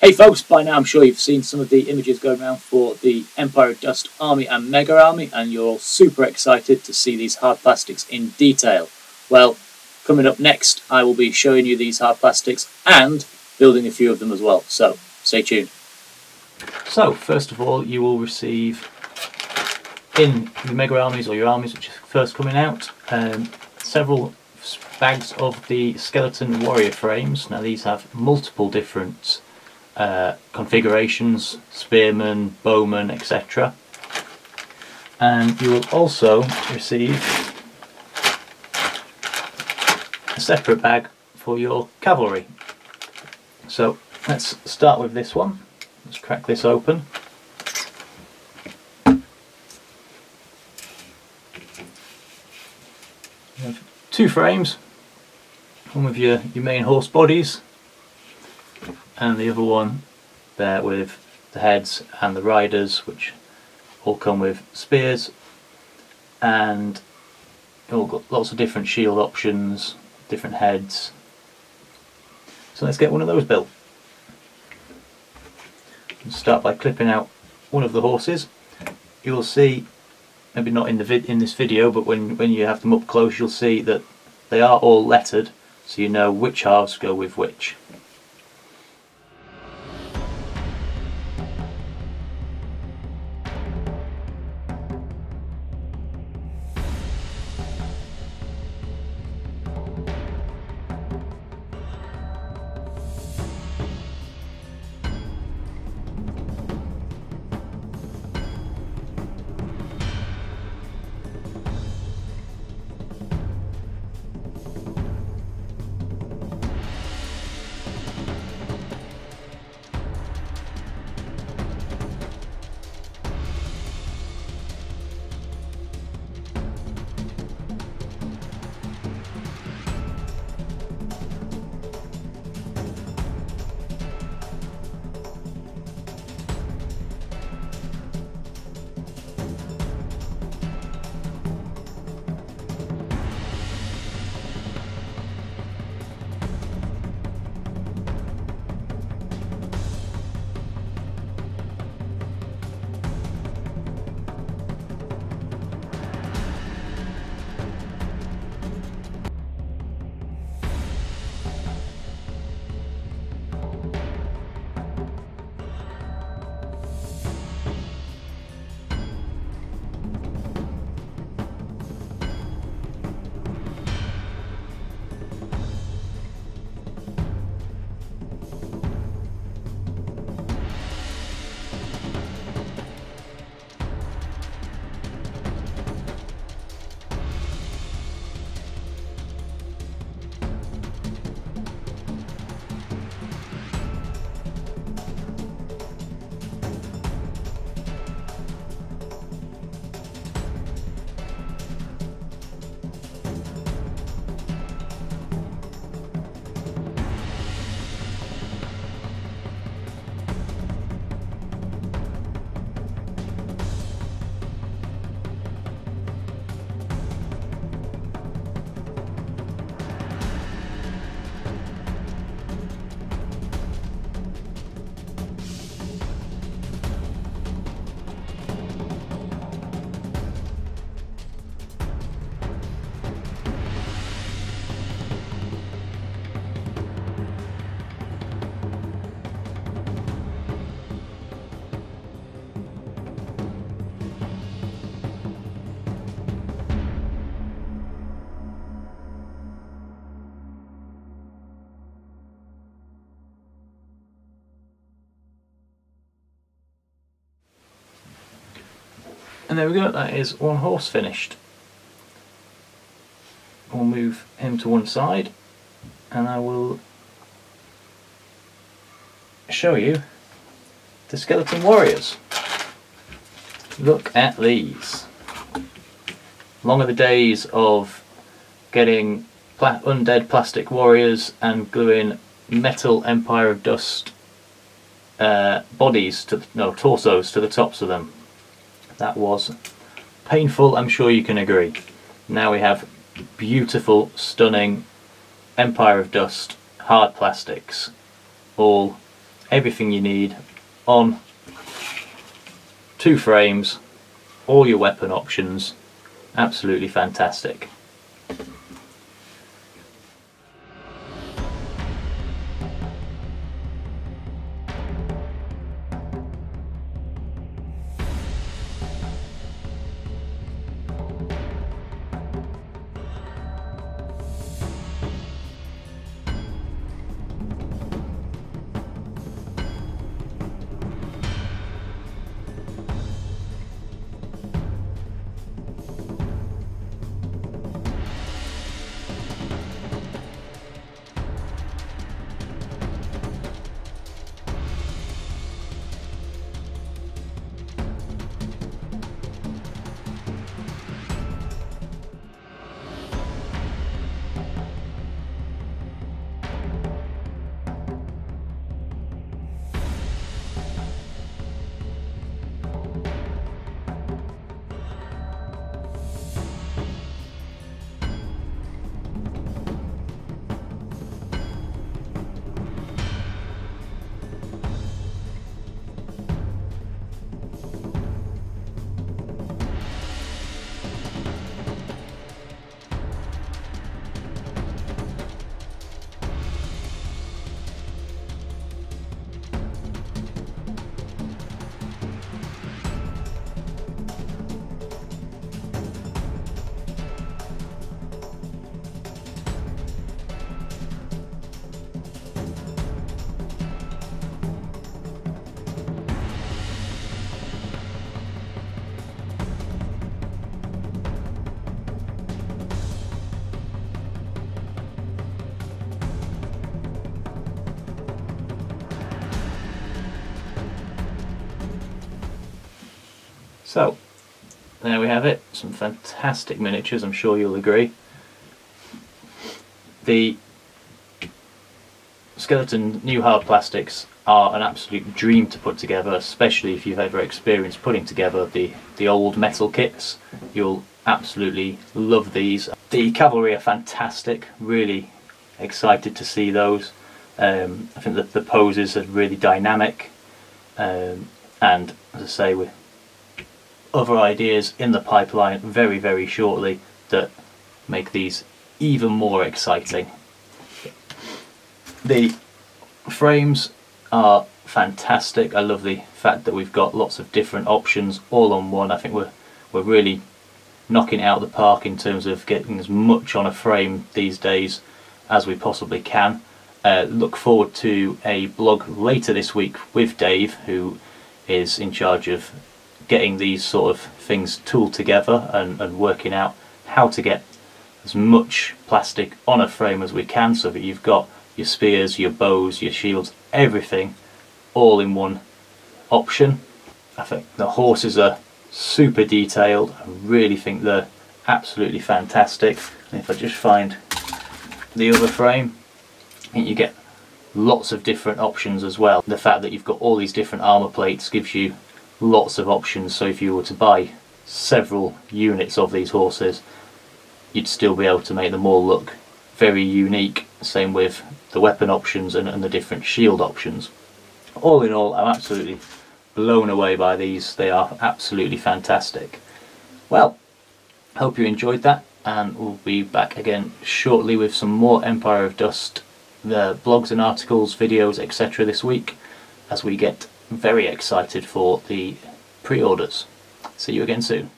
Hey folks, by now I'm sure you've seen some of the images going around for the Empire of Dust Army and Mega Army, and you're all super excited to see these hard plastics in detail. Well, coming up next, I will be showing you these hard plastics and building a few of them as well, so stay tuned. So, first of all, you will receive in the Mega Armies or your armies which are first coming out, um, several bags of the Skeleton Warrior frames. Now these have multiple different uh, configurations, spearmen, bowmen, etc. And you will also receive a separate bag for your cavalry. So let's start with this one. Let's crack this open. Two frames, one with your, your main horse bodies and the other one there with the heads and the riders which all come with spears and all got lots of different shield options, different heads. So let's get one of those built. Start by clipping out one of the horses. You'll see, maybe not in the vid in this video, but when, when you have them up close you'll see that they are all lettered so you know which halves go with which. And there we go, that is one horse finished. We'll move him to one side and I will show you the skeleton warriors. Look at these. Long are the days of getting pla undead plastic warriors and gluing metal Empire of Dust uh, bodies to no torsos to the tops of them that was painful, I'm sure you can agree. Now we have beautiful, stunning Empire of Dust hard plastics, all everything you need on two frames, all your weapon options, absolutely fantastic. So, there we have it, some fantastic miniatures, I'm sure you'll agree. The Skeleton new hard plastics are an absolute dream to put together, especially if you've ever experienced putting together the, the old metal kits. You'll absolutely love these. The cavalry are fantastic, really excited to see those. Um, I think that the poses are really dynamic um, and as I say we're other ideas in the pipeline very very shortly that make these even more exciting. The frames are fantastic. I love the fact that we've got lots of different options all on one. I think we're we're really knocking out the park in terms of getting as much on a frame these days as we possibly can. Uh, look forward to a blog later this week with Dave who is in charge of getting these sort of things tooled together and, and working out how to get as much plastic on a frame as we can so that you've got your spears, your bows, your shields, everything all in one option. I think the horses are super detailed. I really think they're absolutely fantastic. And if I just find the other frame, you get lots of different options as well. The fact that you've got all these different armour plates gives you lots of options. So if you were to buy several units of these horses you'd still be able to make them all look very unique. Same with the weapon options and, and the different shield options. All in all I'm absolutely blown away by these. They are absolutely fantastic. Well hope you enjoyed that and we'll be back again shortly with some more Empire of Dust the blogs and articles videos etc this week as we get very excited for the pre-orders. See you again soon.